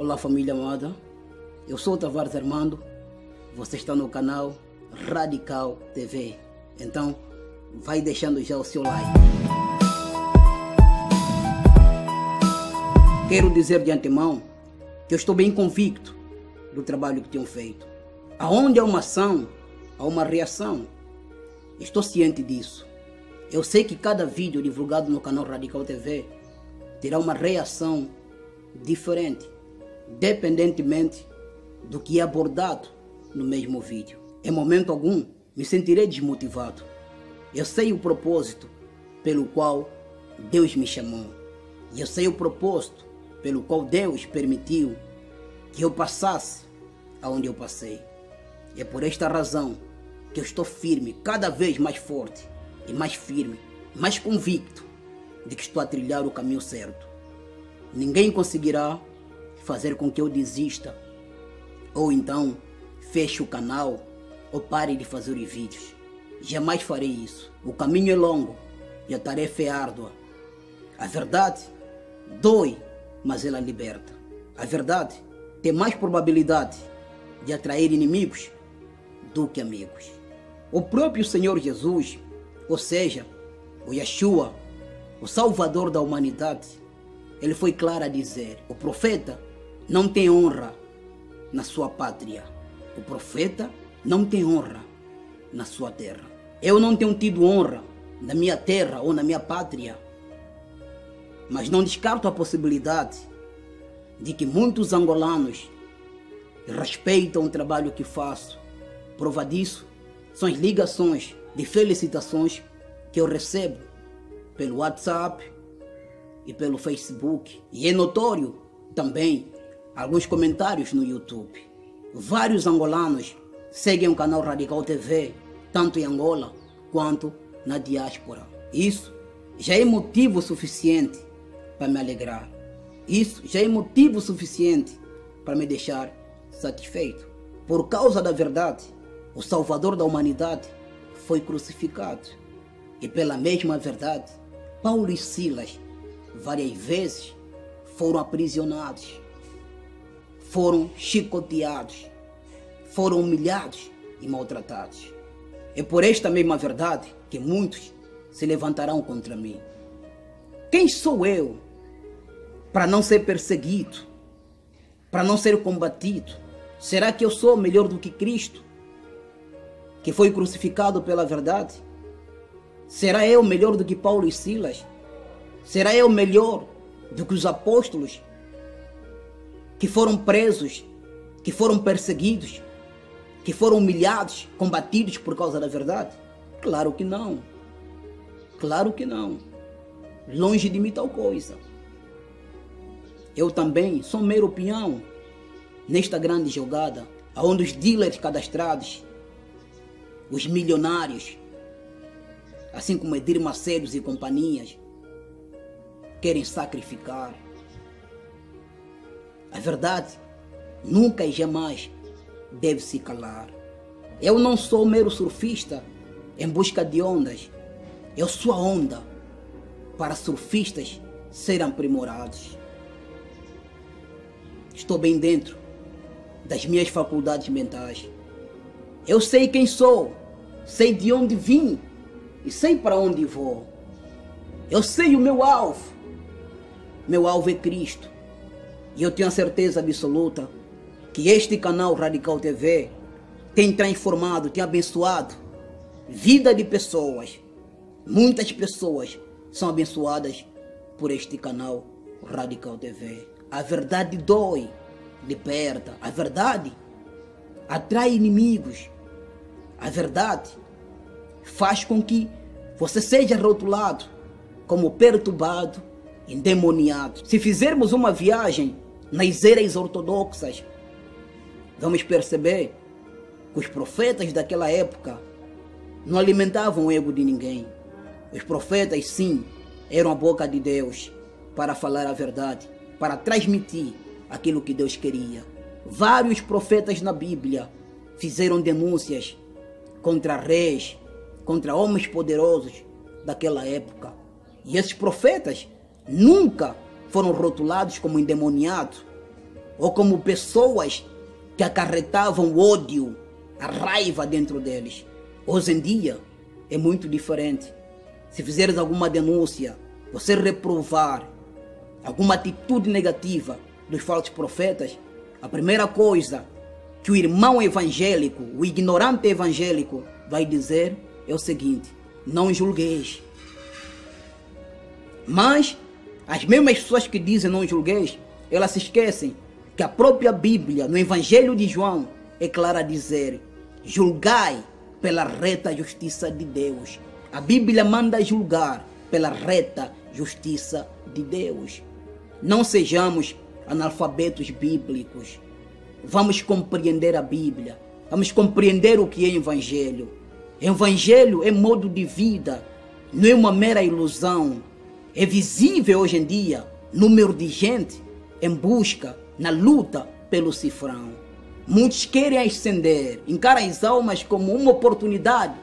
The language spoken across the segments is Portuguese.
Olá família amada, eu sou o Tavares Armando, você está no canal Radical TV. Então, vai deixando já o seu like. Quero dizer de antemão que eu estou bem convicto do trabalho que tenho feito. Aonde há uma ação, há uma reação. Estou ciente disso. Eu sei que cada vídeo divulgado no canal Radical TV terá uma reação diferente, dependentemente do que é abordado no mesmo vídeo. Em momento algum, me sentirei desmotivado. Eu sei o propósito pelo qual Deus me chamou. E eu sei o propósito pelo qual Deus permitiu que eu passasse aonde eu passei. É por esta razão que eu estou firme, cada vez mais forte e mais firme, mais convicto de que estou a trilhar o caminho certo. Ninguém conseguirá fazer com que eu desista, ou então feche o canal, ou pare de fazer os vídeos. Jamais farei isso. O caminho é longo e a tarefa é árdua. A verdade dói, mas ela liberta. A verdade tem mais probabilidade de atrair inimigos do que amigos. O próprio Senhor Jesus, ou seja, o Yeshua, o Salvador da humanidade, ele foi claro a dizer: o profeta não tem honra na sua pátria. O profeta não tem honra na sua terra. Eu não tenho tido honra na minha terra ou na minha pátria, mas não descarto a possibilidade de que muitos angolanos respeitam o trabalho que faço. Prova disso são as ligações de felicitações que eu recebo pelo WhatsApp e pelo Facebook. E é notório também alguns comentários no YouTube. Vários angolanos seguem o canal Radical TV, tanto em Angola quanto na diáspora. Isso já é motivo suficiente para me alegrar. Isso já é motivo suficiente para me deixar satisfeito. Por causa da verdade, o Salvador da humanidade foi crucificado. E pela mesma verdade, Paulo e Silas várias vezes foram aprisionados, foram chicoteados, foram humilhados e maltratados. É por esta mesma verdade que muitos se levantarão contra mim. Quem sou eu para não ser perseguido, para não ser combatido? Será que eu sou melhor do que Cristo, que foi crucificado pela verdade? Será eu melhor do que Paulo e Silas? Será eu melhor do que os apóstolos que foram presos, que foram perseguidos, que foram humilhados, combatidos por causa da verdade? Claro que não. Claro que não. Longe de mim tal coisa. Eu também sou mero peão nesta grande jogada, onde os dealers cadastrados, os milionários, assim como Edir Macedos e companhias, querem sacrificar. A verdade nunca e jamais deve se calar. Eu não sou mero surfista em busca de ondas. Eu sou a onda para surfistas serem aprimorados. Estou bem dentro das minhas faculdades mentais. Eu sei quem sou, sei de onde vim e sei para onde vou. Eu sei o meu alvo. Meu alvo é Cristo. E eu tenho a certeza absoluta que este canal Radical TV tem transformado, tem abençoado vida de pessoas. Muitas pessoas são abençoadas por este canal Radical TV. A verdade dói, liberta. A verdade atrai inimigos. A verdade faz com que você seja rotulado como perturbado, endemoniado. Se fizermos uma viagem nas eras ortodoxas, vamos perceber que os profetas daquela época não alimentavam o ego de ninguém. Os profetas, sim, eram a boca de Deus para falar a verdade, para transmitir aquilo que Deus queria. Vários profetas na Bíblia fizeram denúncias contra reis, contra homens poderosos daquela época. E esses profetas nunca foram rotulados como endemoniados ou como pessoas que acarretavam ódio, a raiva dentro deles. Hoje em dia é muito diferente. Se fizeres alguma denúncia, você reprovar alguma atitude negativa dos falsos profetas, a primeira coisa que o irmão evangélico, o ignorante evangélico, vai dizer é o seguinte: não julgueis. Mas as mesmas pessoas que dizem não julgueis, elas se esquecem que a própria Bíblia, no Evangelho de João, é clara a dizer: julgai pela reta justiça de Deus. A Bíblia manda julgar pela reta justiça de Deus. Não sejamos analfabetos bíblicos. Vamos compreender a Bíblia. Vamos compreender o que é Evangelho. Evangelho é modo de vida, não é uma mera ilusão. É visível hoje em dia número de gente em busca na luta pelo cifrão. Muitos querem ascender, encaram as almas como uma oportunidade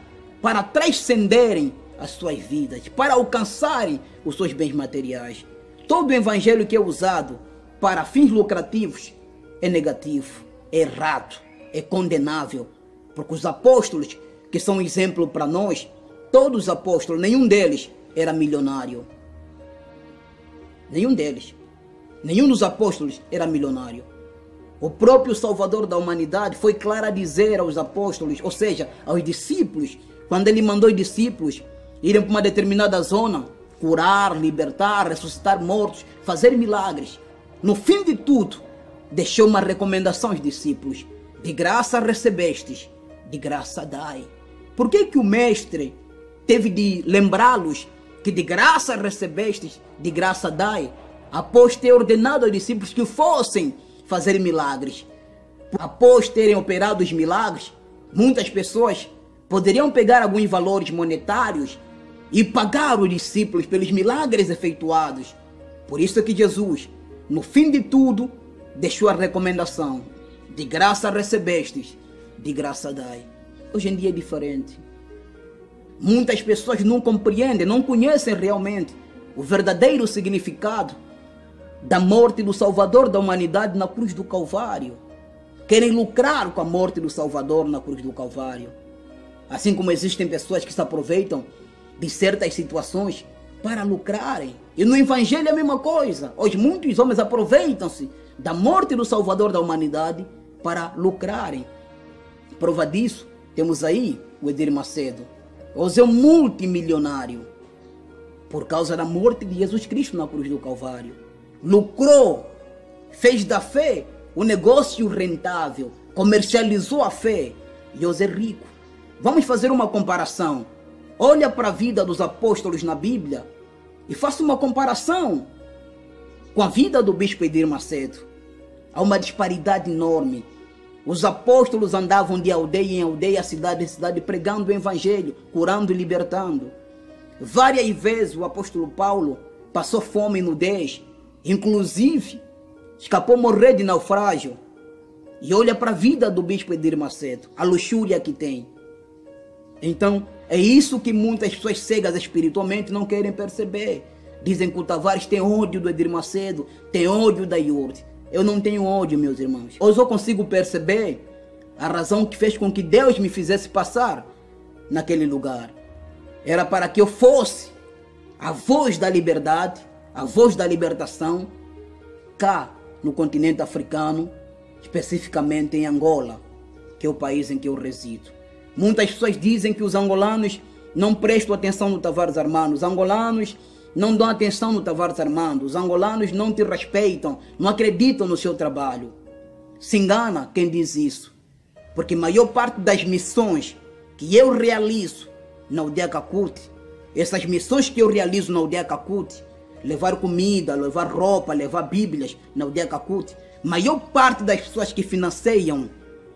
para transcenderem as suas vidas, para alcançarem os seus bens materiais. Todo o evangelho que é usado para fins lucrativos é negativo, é errado, é condenável, porque os apóstolos, que são exemplo para nós, todos os apóstolos, nenhum deles era milionário. Nenhum deles. Nenhum dos apóstolos era milionário. O próprio Salvador da humanidade foi claro a dizer aos apóstolos, ou seja, aos discípulos, quando ele mandou os discípulos irem para uma determinada zona, curar, libertar, ressuscitar mortos, fazer milagres. No fim de tudo, deixou uma recomendação aos discípulos: de graça recebestes, de graça dai. Por que, que o mestre teve de lembrá-los que de graça recebestes, de graça dai? após ter ordenado aos discípulos que fossem fazer milagres. Após terem operado os milagres, muitas pessoas poderiam pegar alguns valores monetários e pagar os discípulos pelos milagres efetuados. Por isso é que Jesus, no fim de tudo, deixou a recomendação: de graça recebestes, de graça dai. Hoje em dia é diferente. Muitas pessoas não compreendem, não conhecem realmente o verdadeiro significado da morte do Salvador da humanidade na cruz do Calvário. Querem lucrar com a morte do Salvador na cruz do Calvário. Assim como existem pessoas que se aproveitam de certas situações para lucrarem. E no Evangelho é a mesma coisa. Hoje muitos homens aproveitam-se da morte do Salvador da humanidade para lucrarem. Prova disso, temos aí o Edir Macedo. Hoje é um multimilionário por causa da morte de Jesus Cristo na cruz do Calvário lucrou, fez da fé um negócio rentável, comercializou a fé e hoje é rico. Vamos fazer uma comparação. Olha para a vida dos apóstolos na Bíblia e faça uma comparação com a vida do bispo Edir Macedo. Há uma disparidade enorme. Os apóstolos andavam de aldeia em aldeia, cidade em cidade, pregando o evangelho, curando e libertando. Várias vezes o apóstolo Paulo passou fome e nudez, Inclusive, escapou morrer de naufrágio. E olha para a vida do bispo Edir Macedo, a luxúria que tem. Então, é isso que muitas pessoas cegas espiritualmente não querem perceber. Dizem que o Tavares tem ódio do Edir Macedo, tem ódio da Iurde. Eu não tenho ódio, meus irmãos. Hoje eu consigo perceber a razão que fez com que Deus me fizesse passar naquele lugar. Era para que eu fosse a voz da liberdade, a voz da libertação cá no continente africano, especificamente em Angola, que é o país em que eu resido. Muitas pessoas dizem que os angolanos não prestam atenção no Tavares Armando, os angolanos não dão atenção no Tavares Armando, os angolanos não te respeitam, não acreditam no seu trabalho. Se engana quem diz isso, porque a maior parte das missões que eu realizo na aldeia Cacuti, essas missões que eu realizo na aldeia Cacuti, levar comida, levar roupa, levar bíblias na aldeia Cacuti. Maior parte das pessoas que financiam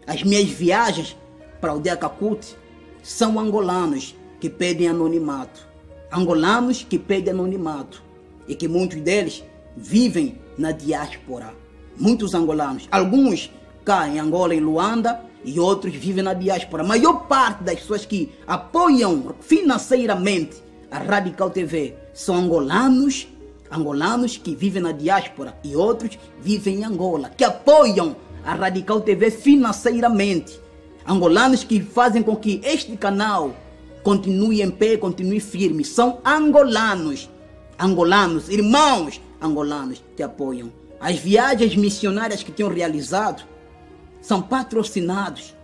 as minhas viagens para a aldeia Cacuti são angolanos que pedem anonimato. Angolanos que pedem anonimato. E que muitos deles vivem na diáspora. Muitos angolanos. Alguns cá em Angola, em Luanda, e outros vivem na diáspora. A maior parte das pessoas que apoiam financeiramente a Radical TV são angolanos angolanos que vivem na diáspora e outros vivem em Angola, que apoiam a Radical TV financeiramente. Angolanos que fazem com que este canal continue em pé, continue firme. São angolanos, angolanos, irmãos angolanos que apoiam. As viagens missionárias que tinham realizado são patrocinados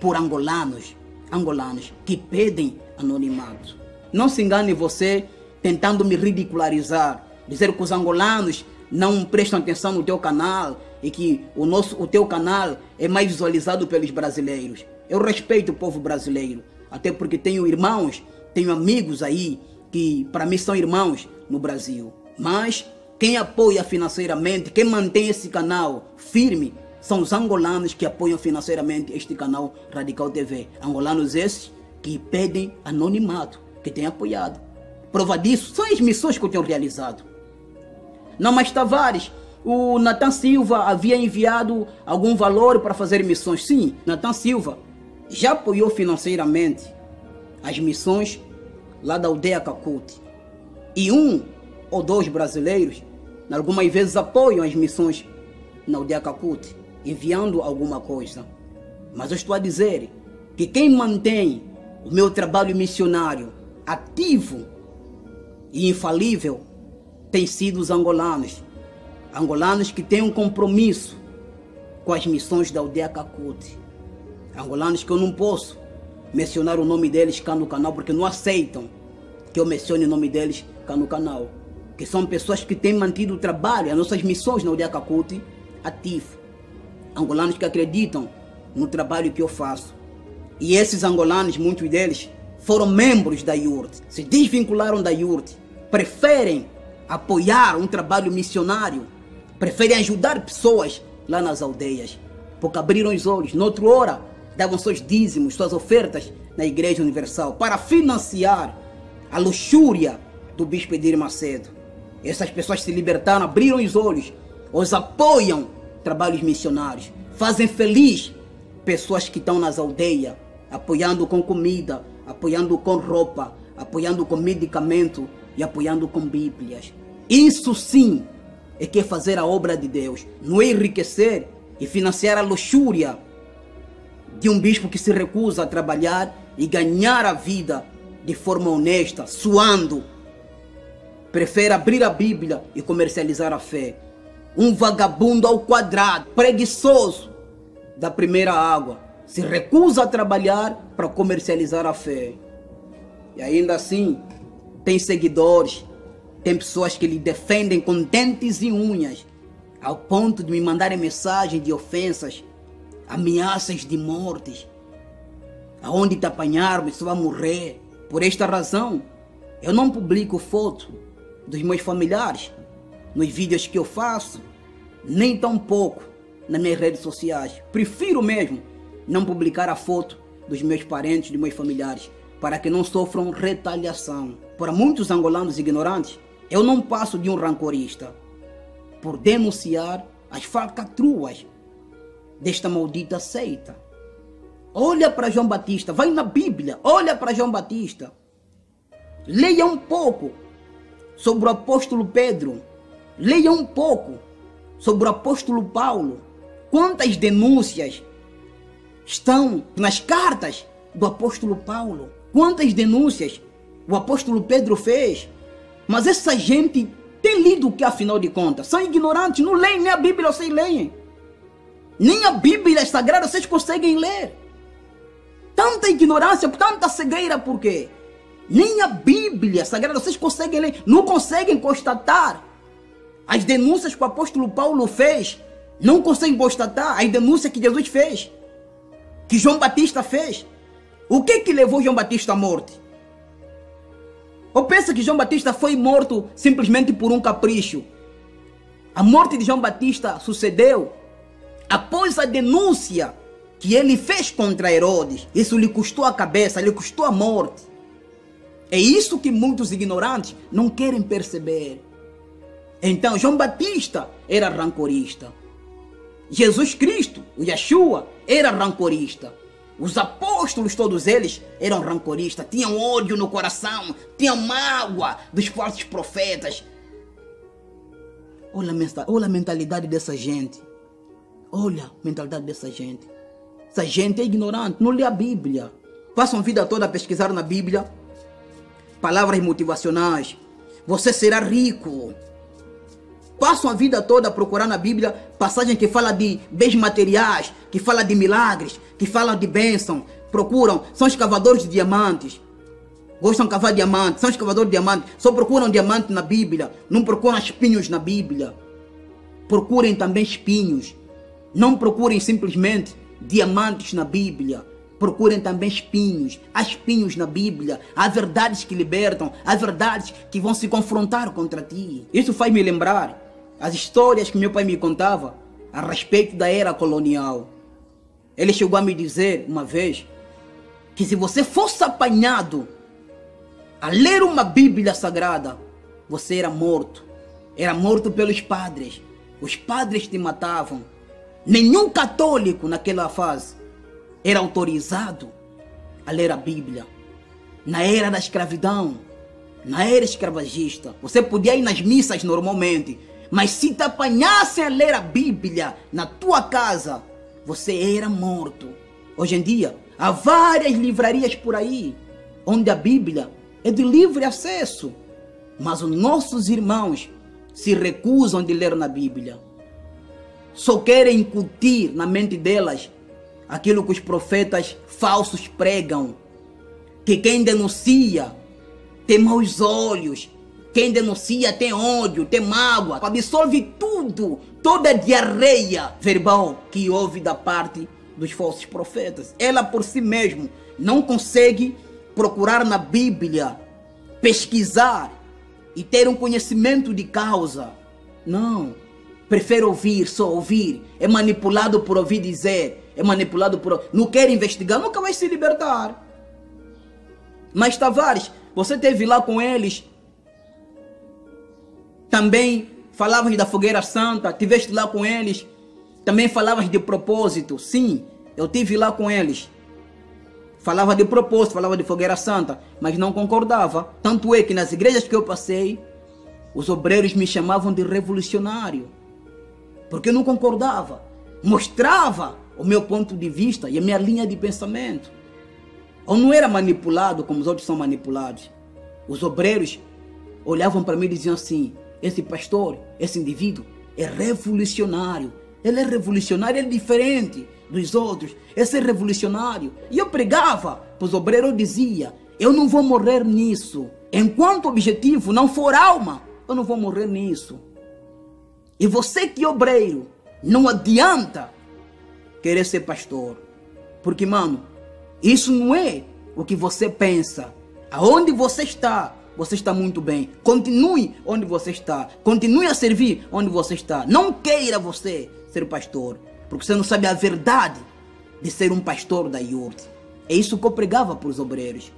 por angolanos, angolanos que pedem anonimato. Não se engane você tentando me ridicularizar, dizer que os angolanos não prestam atenção no teu canal e que o nosso o teu canal é mais visualizado pelos brasileiros. Eu respeito o povo brasileiro, até porque tenho irmãos, tenho amigos aí que para mim são irmãos no Brasil. Mas quem apoia financeiramente, quem mantém esse canal firme, são os angolanos que apoiam financeiramente este canal Radical TV. Angolanos esses que pedem anonimato, que têm apoiado. Prova disso são as missões que eu tenho realizado. Não mais Tavares, o Natan Silva havia enviado algum valor para fazer missões. Sim, Natan Silva já apoiou financeiramente as missões lá da aldeia Cacute. E um ou dois brasileiros, algumas vezes, apoiam as missões na aldeia Cacute, enviando alguma coisa. Mas eu estou a dizer que quem mantém o meu trabalho missionário ativo e infalível tem sido os angolanos. Angolanos que têm um compromisso com as missões da aldeia Cacute. Angolanos que eu não posso mencionar o nome deles cá no canal porque não aceitam que eu mencione o nome deles cá no canal. Que são pessoas que têm mantido o trabalho, as nossas missões na Cacute ativo. Angolanos que acreditam no trabalho que eu faço. E esses angolanos, muitos deles, foram membros da IURT, se desvincularam da IURT, preferem apoiar um trabalho missionário, preferem ajudar pessoas lá nas aldeias, porque abriram os olhos. Noutra hora, davam seus dízimos, suas ofertas na Igreja Universal para financiar a luxúria do Bispo Edir Macedo. Essas pessoas se libertaram, abriram os olhos, os apoiam trabalhos missionários, fazem feliz pessoas que estão nas aldeias, apoiando com comida, apoiando com roupa, apoiando com medicamento e apoiando com Bíblias. Isso sim é que é fazer a obra de Deus, não é enriquecer e financiar a luxúria de um bispo que se recusa a trabalhar e ganhar a vida de forma honesta, suando. Prefere abrir a Bíblia e comercializar a fé. Um vagabundo ao quadrado, preguiçoso da primeira água, se recusa a trabalhar para comercializar a fé. E ainda assim, tem seguidores, tem pessoas que lhe defendem com dentes e unhas, ao ponto de me mandarem mensagens de ofensas, ameaças de mortes. Aonde te apanharmos, você vai morrer. Por esta razão, eu não publico foto dos meus familiares nos vídeos que eu faço, nem tão pouco nas minhas redes sociais. Prefiro mesmo não publicar a foto dos meus parentes, dos meus familiares, para que não sofram retaliação. Para muitos angolanos ignorantes, eu não passo de um rancorista por denunciar as falcatruas desta maldita seita. Olha para João Batista, vai na Bíblia, olha para João Batista. Leia um pouco sobre o apóstolo Pedro. Leia um pouco sobre o apóstolo Paulo. Quantas denúncias estão nas cartas do apóstolo Paulo? Quantas denúncias o apóstolo Pedro fez? Mas essa gente tem lido o que afinal de contas? São ignorantes, não leem nem a Bíblia, vocês leem. Nem a Bíblia Sagrada vocês conseguem ler. Tanta ignorância, tanta cegueira, por quê? Nem a Bíblia Sagrada vocês conseguem ler, não conseguem constatar as denúncias que o apóstolo Paulo fez, não conseguem constatar as denúncias que Jesus fez, que João Batista fez. O que que levou João Batista à morte? Ou pensa que João Batista foi morto simplesmente por um capricho? A morte de João Batista sucedeu após a denúncia que ele fez contra Herodes. Isso lhe custou a cabeça, lhe custou a morte. É isso que muitos ignorantes não querem perceber. Então, João Batista era rancorista. Jesus Cristo, o Yeshua, era rancorista. Os apóstolos, todos eles, eram rancoristas, tinham ódio no coração, tinham mágoa dos falsos profetas. Olha, a mentalidade dessa gente. Olha a mentalidade dessa gente. Essa gente é ignorante, não lê a Bíblia. Passam a vida toda a pesquisar na Bíblia palavras motivacionais. Você será rico. Passam a vida toda a procurar na Bíblia passagem que fala de bens materiais, que fala de milagres, que fala de bênção. Procuram, são escavadores de diamantes. Gostam de cavar diamantes, são escavadores de diamantes. Só procuram diamante na Bíblia, não procuram espinhos na Bíblia. Procurem também espinhos. Não procurem simplesmente diamantes na Bíblia. Procurem também espinhos. Há espinhos na Bíblia. Há verdades que libertam. Há verdades que vão se confrontar contra ti. Isso faz me lembrar as histórias que meu pai me contava a respeito da era colonial. Ele chegou a me dizer uma vez que se você fosse apanhado a ler uma Bíblia sagrada, você era morto. Era morto pelos padres. Os padres te matavam. Nenhum católico naquela fase era autorizado a ler a Bíblia. Na era da escravidão, na era escravagista, você podia ir nas missas normalmente, mas se te apanhassem a ler a Bíblia na tua casa, você era morto. Hoje em dia, há várias livrarias por aí onde a Bíblia é de livre acesso, mas os nossos irmãos se recusam de ler na Bíblia só querem incutir na mente delas aquilo que os profetas falsos pregam. Que quem denuncia tem maus olhos, quem denuncia tem ódio, tem mágoa, absolve tudo, toda a diarreia verbal que houve da parte dos falsos profetas. Ela por si mesma não consegue procurar na Bíblia, pesquisar e ter um conhecimento de causa. Não prefere ouvir, só ouvir, é manipulado por ouvir dizer, é manipulado por. Não quer investigar, nunca vai se libertar. Mas Tavares, você teve lá com eles. Também falavas da fogueira santa, tiveste lá com eles. Também falavas de propósito. Sim, eu tive lá com eles. Falava de propósito, falava de fogueira santa, mas não concordava. Tanto é que nas igrejas que eu passei, os obreiros me chamavam de revolucionário porque eu não concordava. Mostrava o meu ponto de vista e a minha linha de pensamento. Eu não era manipulado como os outros são manipulados. Os obreiros olhavam para mim e diziam assim: esse pastor, esse indivíduo é revolucionário. Ele é revolucionário, ele é diferente dos outros. Esse é revolucionário. E eu pregava para os obreiros, eu dizia: eu não vou morrer nisso. Enquanto o objetivo não for alma, eu não vou morrer nisso. E você que é obreiro, não adianta querer ser pastor. Porque, mano, isso não é o que você pensa. Aonde você está, você está muito bem. Continue onde você está. Continue a servir onde você está. Não queira você ser pastor, porque você não sabe a verdade de ser um pastor da IURT. É isso que eu pregava para os obreiros.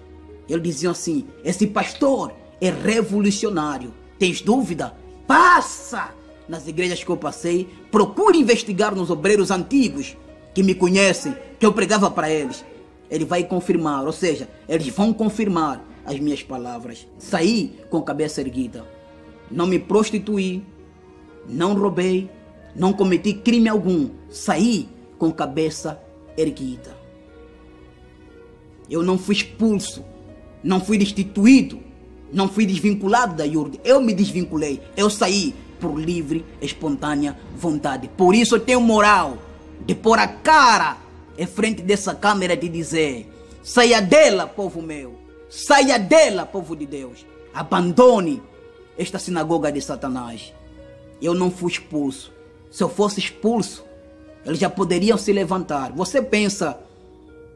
Eles diziam assim: esse pastor é revolucionário. Tens dúvida? Passa! Nas igrejas que eu passei, procure investigar nos obreiros antigos que me conhecem, que eu pregava para eles. Ele vai confirmar, ou seja, eles vão confirmar as minhas palavras. Saí com a cabeça erguida. Não me prostituí, não roubei, não cometi crime algum. Saí com a cabeça erguida. Eu não fui expulso, não fui destituído, não fui desvinculado da IURD. Eu me desvinculei, eu saí por livre, espontânea vontade. Por isso eu tenho moral de pôr a cara em frente dessa câmera e dizer: saia dela, povo meu, saia dela, povo de Deus, abandone esta sinagoga de Satanás. Eu não fui expulso. Se eu fosse expulso, eles já poderiam se levantar. Você pensa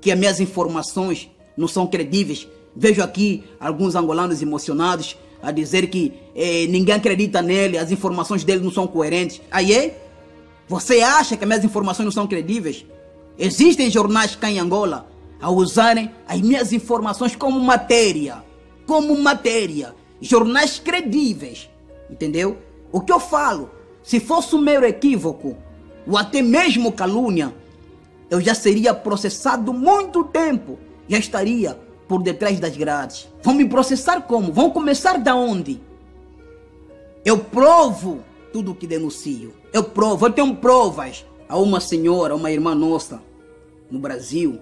que as minhas informações não são credíveis? Vejo aqui alguns angolanos emocionados a dizer que eh, ninguém acredita nele, as informações dele não são coerentes. Aí é? Você acha que as minhas informações não são credíveis? Existem jornais cá em Angola a usarem as minhas informações como matéria. Como matéria. Jornais credíveis. Entendeu? O que eu falo, se fosse um mero equívoco, ou até mesmo calúnia, eu já seria processado muito tempo. Já estaria por detrás das grades. Vão me processar como? Vão começar da onde? Eu provo tudo o que denuncio. Eu provo, eu tenho provas. Há uma senhora, uma irmã nossa, no Brasil,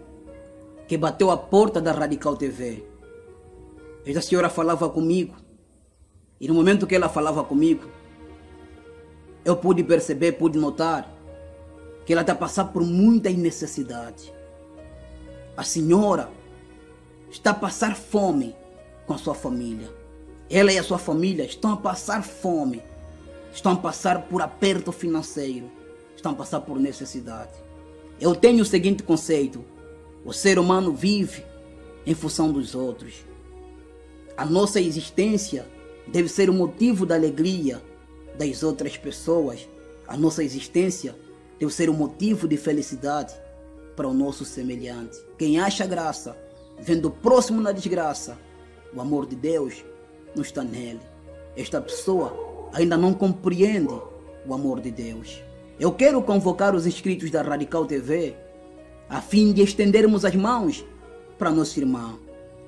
que bateu a porta da Radical TV. Esta senhora falava comigo. E no momento que ela falava comigo, eu pude perceber, pude notar que ela está passando por muita necessidade. A senhora está a passar fome com a sua família. Ela e a sua família estão a passar fome, estão a passar por aperto financeiro, estão a passar por necessidade. Eu tenho o seguinte conceito: o ser humano vive em função dos outros. A nossa existência deve ser o motivo da alegria das outras pessoas. A nossa existência deve ser o motivo de felicidade para o nosso semelhante. Quem acha graça, vendo o próximo na desgraça, o amor de Deus não está nele. Esta pessoa ainda não compreende o amor de Deus. Eu quero convocar os inscritos da Radical TV a fim de estendermos as mãos para nossa irmã.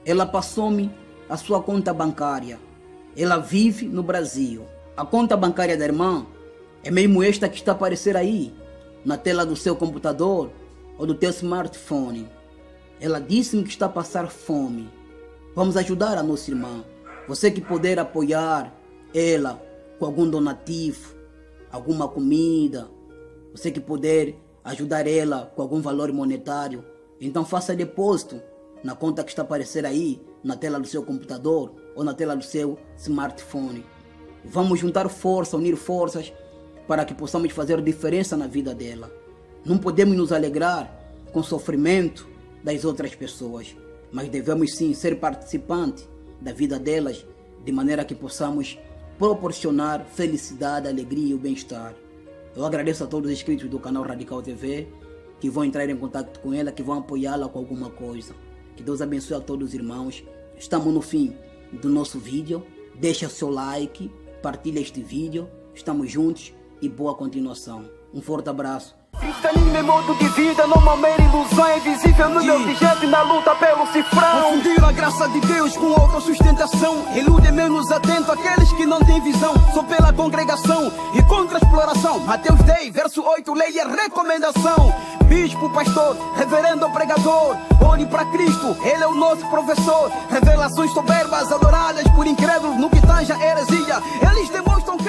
Ela passou-me a sua conta bancária. Ela vive no Brasil. A conta bancária da irmã é mesmo esta que está a aparecer aí, na tela do seu computador ou do teu smartphone. Ela disse-me que está a passar fome. Vamos ajudar a nossa irmã. Você que puder apoiar ela com algum donativo, alguma comida, você que puder ajudar ela com algum valor monetário, então faça depósito na conta que está a aparecer aí, na tela do seu computador ou na tela do seu smartphone. Vamos juntar força, unir forças para que possamos fazer diferença na vida dela. Não podemos nos alegrar com sofrimento das outras pessoas, mas devemos sim ser participantes da vida delas, de maneira que possamos proporcionar felicidade, alegria e bem-estar. Eu agradeço a todos os inscritos do canal Radical TV que vão entrar em contato com ela, que vão apoiá-la com alguma coisa. Que Deus abençoe a todos os irmãos. Estamos no fim do nosso vídeo. Deixa seu like, partilha este vídeo. Estamos juntos e boa continuação. Um forte abraço. Cristianismo é modo de vida, não mera ilusão É visível no meu objeto na luta pelo cifrão. Confundir a graça de Deus com autossustentação Ilude menos atento àqueles que não têm visão. Sou pela congregação e contra a exploração. Mateus 10, verso 8, lei e recomendação. Bispo, pastor, reverendo pregador Olhe para Cristo, Ele é o nosso professor. Revelações soberbas, adoradas por incrédulos. No que tanja heresia Eles demonstram que